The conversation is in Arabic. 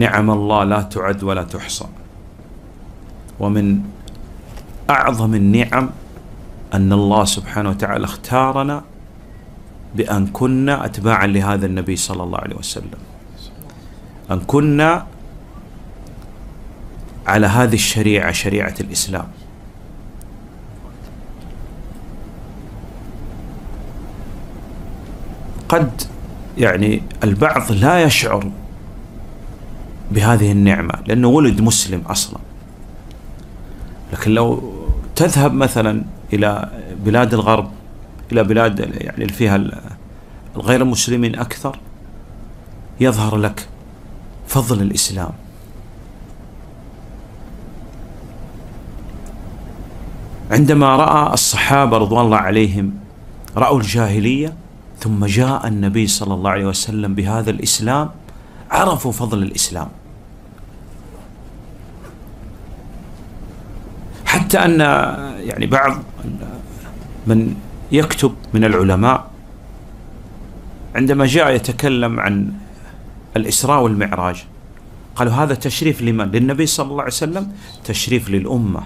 نعم الله لا تعد ولا تحصى. ومن أعظم النعم أن الله سبحانه وتعالى اختارنا بأن كنا اتباعا لهذا النبي صلى الله عليه وسلم. أن كنا على هذه الشريعة شريعة الإسلام. قد يعني البعض لا يشعر بهذه النعمة لأنه ولد مسلم أصلا. لكن لو تذهب مثلا إلى بلاد الغرب إلى بلاد يعني اللي فيها الغير مسلمين أكثر يظهر لك فضل الإسلام. عندما رأى الصحابة رضوان الله عليهم رأوا الجاهلية ثم جاء النبي صلى الله عليه وسلم بهذا الإسلام عرفوا فضل الإسلام. حتى أن يعني بعض من يكتب من العلماء عندما جاء يتكلم عن الإسراء والمعراج قالوا هذا تشريف لمن؟ للنبي صلى الله عليه وسلم تشريف للأمة